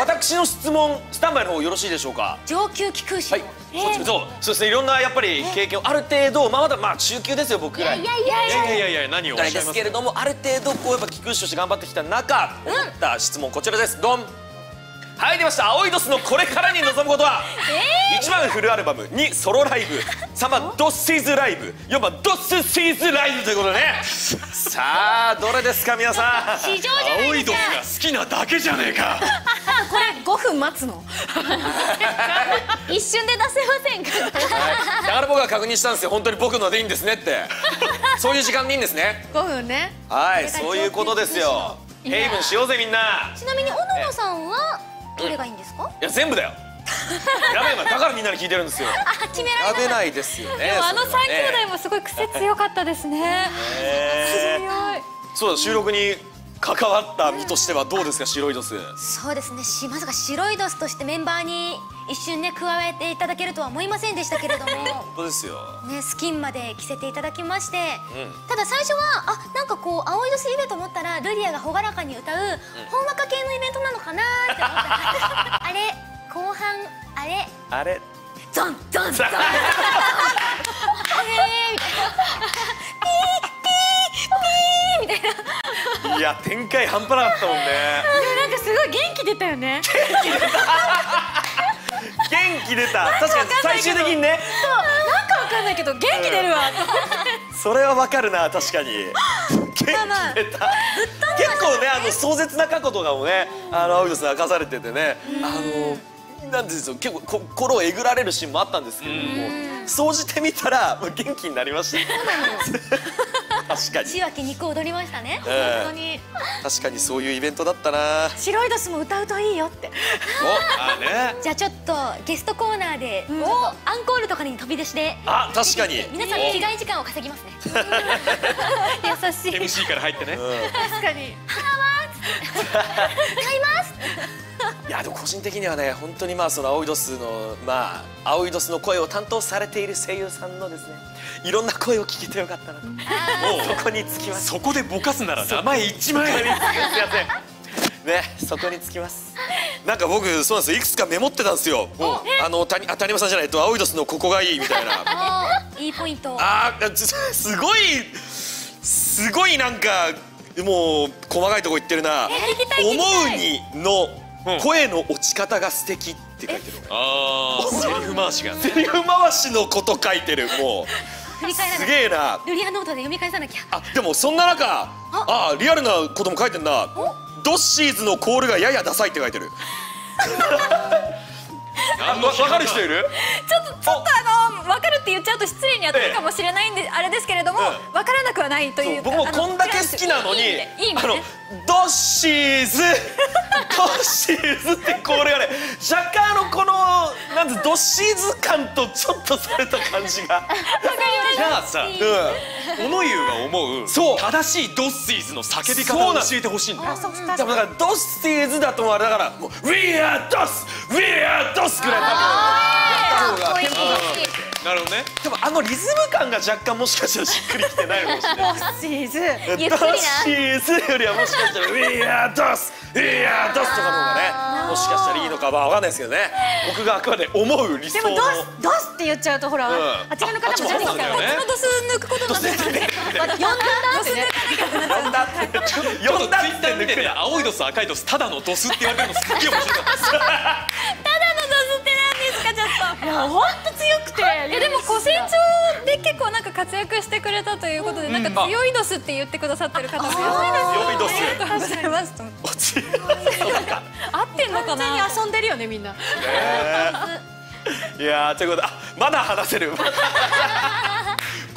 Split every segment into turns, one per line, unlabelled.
私の質問スタンバイの方よろしいでしょうか？
上級貴空士
はい、そうそですね。いろんなやっぱり経験をある程度まあまだまあ中級ですよ僕ら
いやいやいや
いや。いや何をおっしゃいます
けれどもある程度こうやっぱ貴空士として頑張ってきた中思った質問こちらです。ドンはい出ました。青いドスのこれからに臨むことは、1番フルアルバム2ソロライブ。3番ドッシーズライブ。4番ドッスシーズライブということでね。さあどれですか皆さん？
青いドスが好きなだけじゃねえか。
これ5分待つの。一瞬で出せませんか？
はい。だから僕は確認したんですよ。本当に僕のでいいんですねって。そういう時間でいいんですね。
5分ね。
はい。そういうことですよ。ヘイブンしようぜみんな。
ちなみに小野さんは？どれがいいんですか？
いや全部だよ。やべえなだからみんなに聞いてるんですよ。
あ決められな
やべないですよね
でもあの三兄弟もすごい癖強かったですね。強い。
そうだ収録に関わった身としてはどうですか白いドス。
そうですね。しまさか白いドスとしてメンバーに一瞬ね加えていただけるとは思いませんでしたけれども。
本当ですよ。
ねスキンまで着せていただきまして、
うん。
ただ最初はあなんかこう青いドスイベントと思ったらルリアが朗らかに歌う、ほんわか系のイベントなのかなーって思った。ら あれ後半あれ。
あれ。
ゾンゾンゾン。えーみたいな。ピーピーピーみたいな。い
や展開半端なかったもんね。
なんかすごい元気出たよね。
元気出た確かに最終的にね。
なんかわかんないけど元気出るわ。
それはわかるな確かに。元気出た。結構ねあの壮絶な過去とかもねあの青いドス明かされててね。あのなんですよ結構こ心をえぐられるシーンもあったんですけれども総じてみたらまあ元気になりました確かに。
千秋肉踊りましたね、
ええ。
本当に。
確かにそういうイベントだったな。
白いドスも歌うといいよって。
おあね。
じゃあちょっとゲストコーナーで、ちょっとアンコールとかに飛び出しで。
あ確かに。
皆さん着替え時間を稼ぎますね。
優しい。
MC から入ってね。
確かに。
買います
いやでも個人的にはね本当にまあその青いドスのまあ青いドスの声を担当されている声優さんのですねいろんな声を聞けてよかったなと。そこにつきます。
そこでぼかすなら名前一枚
すすいません。ねそこにつきます。なんか僕そうなんですよ。いくつかメモってたんですよ。あの谷あ谷間さんじゃないと青いドスのここがいいみたいな。
いいポイント。
あーちすごいすごいなんかもう細かいとこ言ってるな「思うに」の声の落ち方が素敵って書いてる
ああセリフ回しが
セリフ回しのこと書いてるもう。すげえな。
ルリアノートで読み返さなきゃ。
あでもそんな中あ。リアルなことも書いてんな。ドッシーズのコールがややダサいって書いてる。あわわかる人いる？
ちょっとちょっとあの分かるって言っちゃうと失礼に当たるかもしれないんであれですけれども
え
分からなくはないという
僕もこんだけ好きなのに
いい意味でいい意味
あのドッシーズドッシーズってこれがね若干あのこのなんてドッシーズ感とちょっとされた感じが。
じゃあさ
う
小野優が思う
そう。
正しいドッシーズの叫び方を教えてほしいんだよ。
だからドッシーズだともあれだからもう We are DOS We are DOS ぐらい多分やった方が。
かっこいい
なるほどね。
でもあのリズム感が若干もしかしたらしっくりきてないのかもしれない。
シーズ
ゆっくりな
ドッシーズよりはもしかしたら We are DOS We are DOS とかの方がねもしかしたらいいのかはわかんないですけどね。僕があくまで思う理想の。
でもドスドスって言っちゃうとほら、
ん。
あちらの方もじゃないですか
ああっちもそうなんだよね
こっちのドス抜くことになってる呼んだってね
呼んだって呼んだっ
てね青いドス赤いドスただのドスって言われてるのすっげえ面白かった
ただのドスって何ですかちょっといや本当ご成長で結構なんか活躍してくれたということで、なんか強いドスって言ってくださってる方
強いドス
ありがとうございます。と思って
落ちそうか
合ってんのかな？遊んでるよねみんな。
いやーということであまだ話せる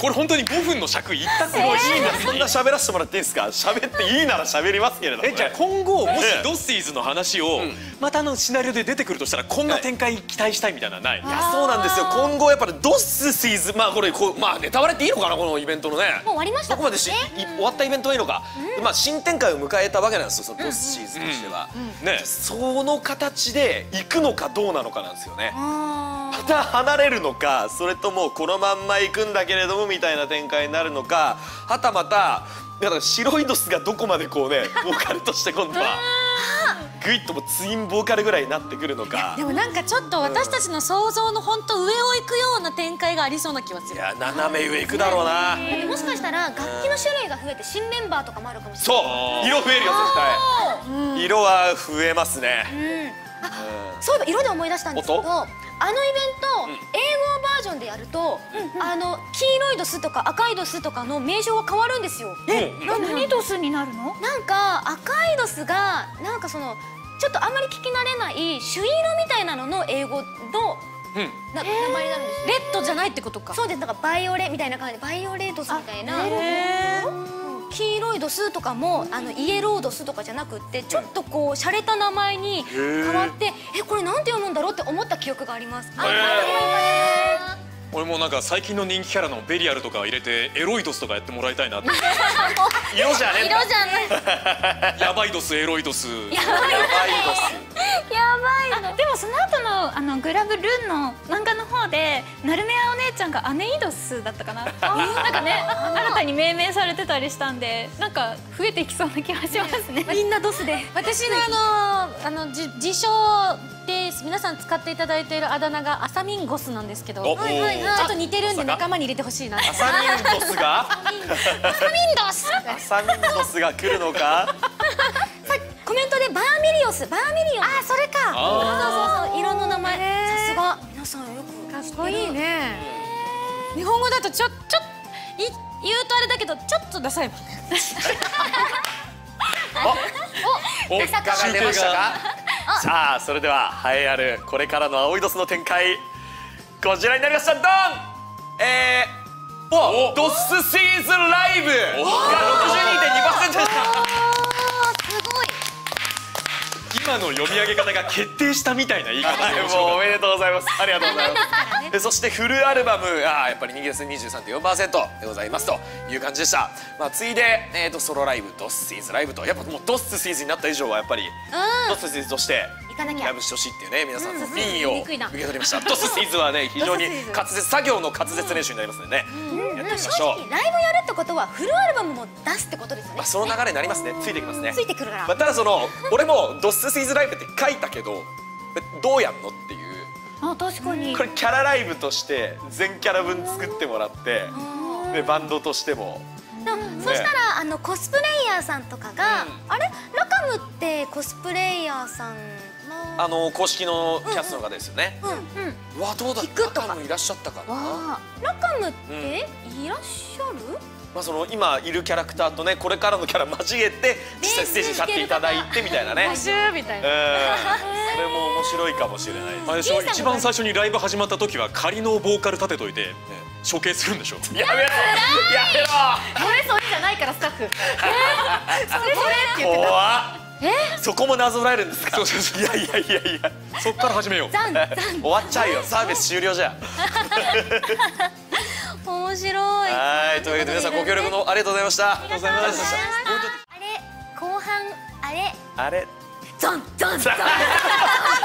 これ本当に5分の尺いったすごい。
いいなそんな喋らせてもらっていいですか？喋っていいなら喋りますけれども、
じゃあ今後もし
ええ
ドッシーズの話をまたあのシナリオで出てくるとしたらこんな展開期待したいみたいなない？
いやそうなんですよ。今後やっぱりドッスシーズまあこれこうまあネタバレっていいのかな？このイベントのね。
もう終わりました？
どこまでし、い終わったイベントはいいのか、まあ新展開を迎えたわけなんですよそのドッシーズとしては、
ね
その形で行くのかどうなのかなんですよね。
あ
また離れるのかそれともこのまんま行くんだけれどもみたいな展開になるのかはたまただから白いドスがどこまでこうね ボーカルとして今度はグイッともうツインボーカルぐらいになってくるのか。
でもなんかちょっと私たちの想像の本当上を行くような展開がありそうな気はする。
いや斜め上行くだろうな。
でもしかしたら楽器の種類が増えて新メンバーとかもあるかもしれ
そ
ない。う。
色増えるよ絶対。色は増えますね。
うん、あそういえば色で思い出したんですけど
音？
あのイベント、英語バージョンでやると、あの黄色いドスとか赤いドスとかの名称が変わるんですよ。
うん
な何ドスになるの？
なんか赤いドスがなんかそのちょっとあんまり聞き慣れない朱色みたいなのの英語の
うん。
な名前になるんです
レッドじゃないってことか。
そうです。なんかバイオレみたいな感じでバイオレドスみたいないドスとかもあのイエロードスとかじゃなくってちょっとこう洒落た名前に変わってえこれなんて読むんだろうって思った記憶があります。あ
俺もなんか最近の人気キャラのベリアルとか入れてエロイドスとかやってもらいたいなって。
色じゃねえ
色じゃない。
ヤバイドスエロイドス。
やばい。
や ばい。
あでもその後のあのグラブルンの漫画の方でナルメアお姉ちゃんがアネイドスだったかな。なんかね新たに命名されてたりしたんでなんか増えていきそうな気がしますね。
みんなドスで。
私のあのあのじ自称で皆さん使っていただいているあだ名がアサミンゴスなんですけど。
はいはいはい。
ょっと似てるんで仲間に入れてほしいな。
アサミンドスが？
アサミンドス。
アサミンドスが来るのか？
さコメントでバーミリオス。バーミリオン。あそれそうそうそう色の名前。さすが。皆さんよく
かっこいいね。日本語だとちょちょい言うとあれだけどちょっとダサいもんね。
お
結果が。出ましたか？さあそれでは栄えあるこれからの青いドスの展開こちらになりました。ドン！えー、お。
お
ドスシーズンライブが62.2%でした
今の読み上げ方が決定したみたいな言い方で面白かっ
もうおめでとうございます。ありがとうございます。でそしてフルアルバムあーやっぱり人気です23.4%でございますという感じでした。まあついで、えー、とソロライブドッシーズライブと。やっぱもうドッシーズになった以上はやっぱりドッシーズとしてライブしてほしいっていうね皆さんの民意を受け取りましたドッシーズはね非常に滑舌作業の滑舌練習になりますのでね。やっていき
正直ライブやるってことはフルアルバムも出すってことですよね。
まあその流れになりますね。ついてきますね。
ついてくるから。
まあ、ただその俺もドッスシーズライブって書いたけどどうやんのっていう。
あ確かに。
これキャラライブとして全キャラ分作ってもらってでバンドとしても。
そしたらあのコスプレイヤーさんとかが、
うん。
あれ？ラカムってコスプレイヤーさんの
あの公式のキャストの方ですよね、
うんうん。
うわどうだ
聞くとか。
中もいらっしゃったかな
ラカムっていらっしゃる、
まあその今いるキャラクターとねこれからのキャラ交えて実際ステージに立っていただいてみたいなね。うんそれ
みたい
も面白いかもしれない
あれでしょ一番最初にライブ始まった時は仮のボーカル立てといて処刑するんでしょ。
やめろ。やめろ。
これそれじゃないからスタッフ。
怖っそこもなぞらえるんですか？
そうそうそ
いやいやいやいや。
そっから始めよう。
終わっちゃうよ。サービス終了じゃ。ん
面白い。
はいというわけで皆さんご協力のありがとうございました。ありがとうございました。
あれ後半あれ。
あれ。
ザンザンザン